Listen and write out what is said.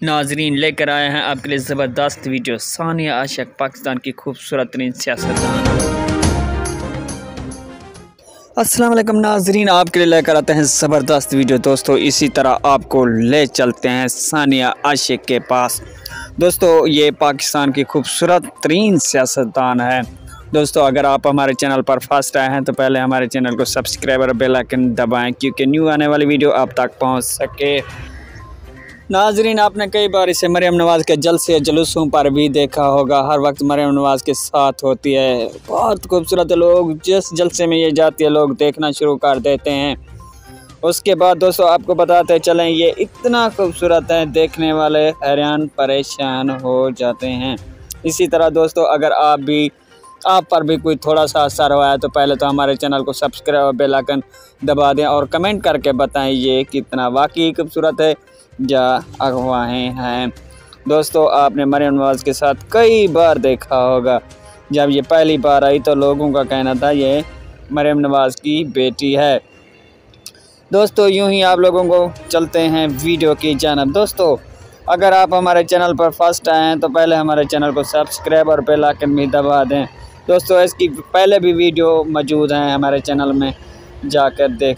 नाजरीन, लेकर आए हैं आपके लिए ज़बरदस्त वीडियो। सानिया आशक, पाकिस्तान की खूबसूरत तरीन सियासतदान। वालेकुम नाजरीन, आपके लिए लेकर आते हैं ज़बरदस्त वीडियो। दोस्तों, इसी तरह आपको ले चलते हैं सानिया आशिक के पास। दोस्तों, ये पाकिस्तान की खूबसूरत तरीन सियासतदान है। दोस्तों, अगर आप हमारे चैनल पर फ़र्स्ट आए हैं तो पहले हमारे चैनल को सब्सक्राइब और बेल आइकन दबाएँ, क्योंकि न्यू आने वाली वीडियो आप तक पहुँच सके। नाजरीन, आपने कई बार इसे मरियम नवाज़ के जलसे जलूसों पर भी देखा होगा। हर वक्त मरियम नवाज़ के साथ होती है। बहुत खूबसूरत लोग, जिस जलसे में ये जाती है लोग देखना शुरू कर देते हैं। उसके बाद दोस्तों, आपको बताते चलें, ये इतना खूबसूरत है, देखने वाले हैरान परेशान हो जाते हैं। इसी तरह दोस्तों, अगर आप भी आप पर भी कोई थोड़ा सा असर हुआ है तो पहले तो हमारे चैनल को सब्सक्राइब और बेल आइकन दबा दें और कमेंट करके बताएँ ये कितना वाकई खूबसूरत है या अगवाहें हैं। दोस्तों, आपने मरियम नवाज़ के साथ कई बार देखा होगा, जब ये पहली बार आई तो लोगों का कहना था ये मरियम नवाज़ की बेटी है। दोस्तों, यूँ ही आप लोगों को चलते हैं वीडियो की जानब। दोस्तों, अगर आप हमारे चैनल पर फ़र्स्ट आए हैं तो पहले हमारे चैनल को सब्सक्राइब और बेल आइकन भी दबा दें। दोस्तों इसकी पहले भी वीडियो मौजूद हैं हमारे चैनल में जाकर देख